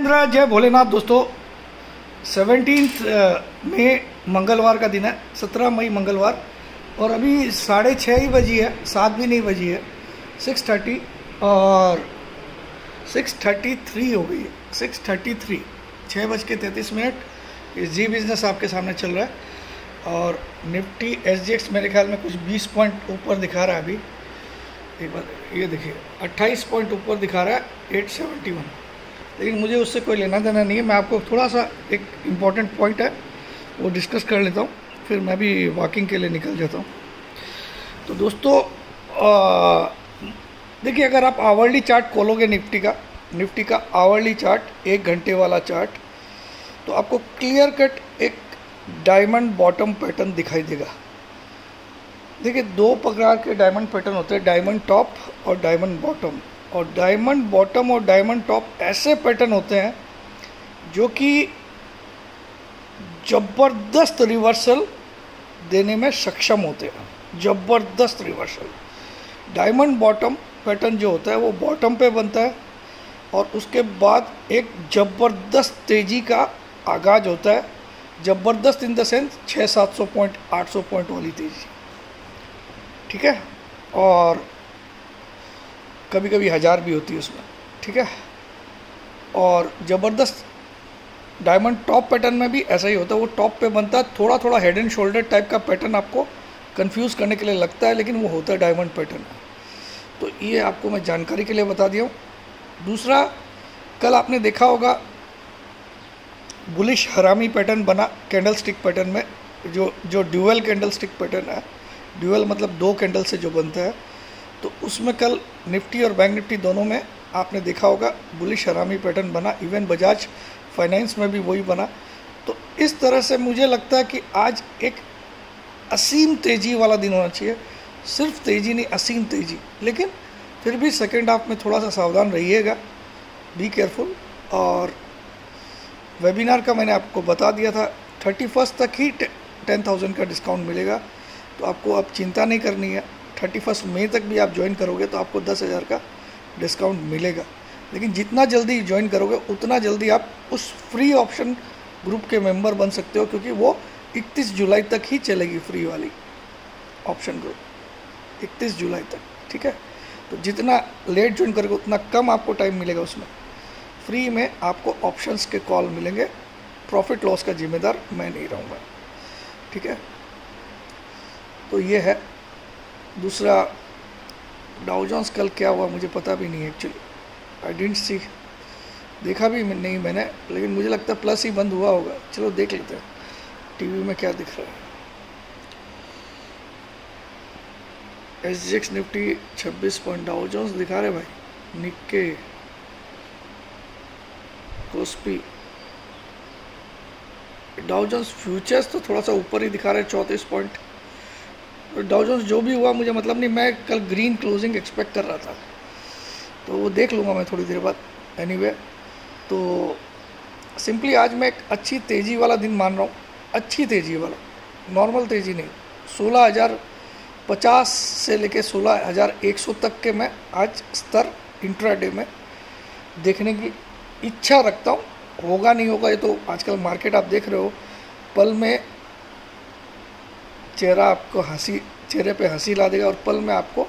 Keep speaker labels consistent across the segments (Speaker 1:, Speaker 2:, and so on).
Speaker 1: महेंद्र जय भोलेनाथ दोस्तों। सेवनटीन में मंगलवार का दिन है। सत्रह मई मंगलवार। और अभी साढ़े छः ही बजी है, सात भी नहीं बजी है। सिक्स थर्टी और सिक्स थर्टी थ्री हो गई है। सिक्स थर्टी थ्री छः बज के तैंतीस मिनट। जी बिज़नेस आपके सामने चल रहा है। और निफ्टी एस जी एक्स मेरे ख्याल में कुछ बीस पॉइंट ऊपर दिखा रहा है अभी। एक बार, ये देखिए, अट्ठाईस पॉइंट ऊपर दिखा रहा है एट सेवेंटी वन लेकिन मुझे उससे कोई लेना देना नहीं है। मैं आपको थोड़ा सा एक इंपॉर्टेंट पॉइंट है, वो डिस्कस कर लेता हूँ। फिर मैं भी वॉकिंग के लिए निकल जाता हूँ। तो दोस्तों देखिए, अगर आप आवर्ली चार्ट खोलोगे निफ्टी का निफ्टी का आवर्ली चार्ट एक घंटे वाला चार्ट तो आपको क्लियर कट एक डायमंड बॉटम पैटर्न दिखाई देगा। देखिए, दो प्रकार के डायमंड पैटर्न होते हैं डायमंड टॉप और डायमंड बॉटम और डायमंड बॉटम और डायमंड टॉप ऐसे पैटर्न होते हैं जो कि ज़बरदस्त रिवर्सल देने में सक्षम होते हैं। ज़बरदस्त रिवर्सल डायमंड बॉटम पैटर्न जो होता है, वो बॉटम पे बनता है और उसके बाद एक ज़बरदस्त तेज़ी का आगाज़ होता है। ज़बरदस्त इन द सेंस छः सात सौ पॉइंट आठ सौ पॉइंट वाली तेज़ी। ठीक है? और कभी कभी हज़ार भी होती है उसमें, ठीक है? और ज़बरदस्त डायमंड टॉप पैटर्न में भी ऐसा ही होता है, वो टॉप पे बनता है थोड़ा थोड़ा हेड एंड शोल्डर टाइप का पैटर्न आपको कंफ्यूज करने के लिए लगता है, लेकिन वो होता है डायमंड पैटर्न तो ये आपको मैं जानकारी के लिए बता दिया हूँ। दूसरा, कल आपने देखा होगा बुलिश हरामी पैटर्न बना कैंडल स्टिक पैटर्न में, जो जो ड्यूअल कैंडल स्टिक पैटर्न है ड्यूअल मतलब दो कैंडल से जो बनता है तो उसमें कल निफ्टी और बैंक निफ्टी दोनों में आपने देखा होगा बुलिश हरामी पैटर्न बना इवन बजाज फाइनेंस में भी वही बना। तो इस तरह से मुझे लगता है कि आज एक असीम तेज़ी वाला दिन होना चाहिए। सिर्फ़ तेज़ी नहीं, असीम तेज़ी। लेकिन फिर भी सेकेंड हाफ़ में थोड़ा सा सावधान रहिएगा बी केयरफुल और वेबिनार का मैंने आपको बता दिया था थर्टी फ़र्स्ट तक ही टेन थाउज़ेंड का डिस्काउंट मिलेगा। तो आपको अब चिंता नहीं करनी है। थर्टी फ़र्स्ट मई तक भी आप ज्वाइन करोगे तो आपको दस हज़ार का डिस्काउंट मिलेगा। लेकिन जितना जल्दी ज्वाइन करोगे, उतना जल्दी आप उस फ्री ऑप्शन ग्रुप के मेंबर बन सकते हो, क्योंकि वो 31 जुलाई तक ही चलेगी फ्री वाली ऑप्शन ग्रुप 31 जुलाई तक, ठीक है? तो जितना लेट ज्वाइन करोगे, उतना कम आपको टाइम मिलेगा उसमें। फ्री में आपको ऑप्शंस के कॉल मिलेंगे। प्रॉफिट लॉस का जिम्मेदार मैं नहीं रहूँगा, ठीक है? तो ये है दूसरा डाउजॉन्स कल क्या हुआ मुझे पता भी नहीं एक्चुअली आई डेंट सी देखा भी नहीं मैंने, लेकिन मुझे लगता है प्लस ही बंद हुआ होगा. चलो देख लेते हैं. टीवी में क्या दिख रहा है। एस जी एक्स निफ्टी छब्बीस पॉइंट डाउजॉन्स दिखा रहे भाई. निक्के कोस्पी डाउजॉन्स फ्यूचर्स तो थोड़ा सा ऊपर ही दिखा रहे चौंतीस पॉइंट डाउजॉन्स जो भी हुआ मुझे मतलब नहीं मैं कल ग्रीन क्लोजिंग एक्सपेक्ट कर रहा था। तो वो देख लूँगा मैं थोड़ी देर बाद। एनी anyway, तो सिंपली आज मैं एक अच्छी तेज़ी वाला दिन मान रहा हूँ। अच्छी तेज़ी वाला नॉर्मल तेज़ी नहीं। सोलह हज़ार पचास से लेके सोलह हज़ार एक सौ तक के मैं आज स्तर इंट्राडे में देखने की इच्छा रखता हूँ। होगा नहीं होगा ये तो आजकल मार्केट आप देख रहे हो। पल में चेहरा आपको हँसी, चेहरे पे हँसी ला देगा और पल में आपको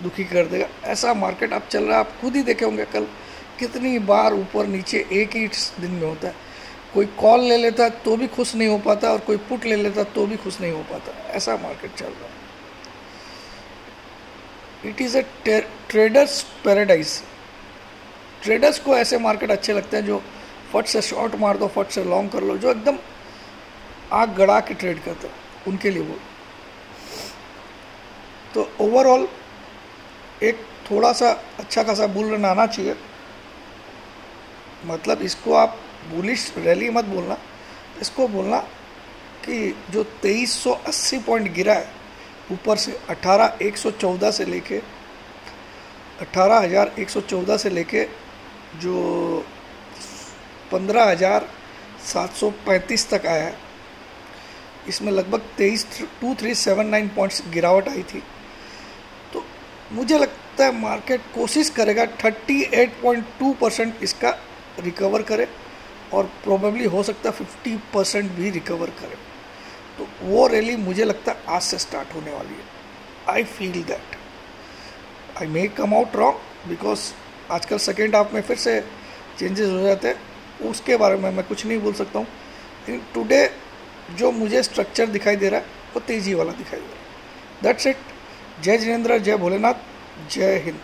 Speaker 1: दुखी कर देगा। ऐसा मार्केट आप चल रहा है, आप खुद ही देखे होंगे कल कितनी बार ऊपर नीचे एक ही दिन में होता है। कोई कॉल ले लेता तो भी खुश नहीं हो पाता और कोई पुट ले लेता तो भी खुश नहीं हो पाता। ऐसा मार्केट चल रहा है। It is a traders paradise traders को ऐसे मार्केट अच्छे लगते हैं जो फट से शॉर्ट मार दो, फट से लॉन्ग कर लो, जो एकदम आग गड़ा के ट्रेड करते हैं। उनके लिए वो। तो ओवरऑल एक थोड़ा सा अच्छा खासा बुल रन आना चाहिए। मतलब इसको आप बुलिश रैली मत बोलना। इसको बोलना कि जो 2380 पॉइंट गिरा है, ऊपर से 18114 से लेके 18114 से लेके जो 15735 तक आया है इसमें लगभग तेईस two three seven nine points गिरावट आई थी। तो मुझे लगता है मार्केट कोशिश करेगा thirty eight point two percent इसका रिकवर करे और प्रोबेबली हो सकता है फिफ्टी परसेंट भी रिकवर करे। तो वो रैली मुझे लगता है आज से स्टार्ट होने वाली है। I feel that I may come out wrong because आजकल सेकेंड हाफ़ में फिर से चेंजेस हो जाते हैं। उसके बारे में मैं कुछ नहीं बोल सकता हूँ। लेकिन टुडे जो मुझे स्ट्रक्चर दिखाई दे रहा है, वो तेज़ी वाला दिखाई दे रहा है। दैट्स इट जय जिनेन्द्र जय भोलेनाथ, जय हिंद।